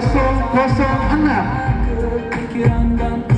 0606.